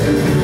Música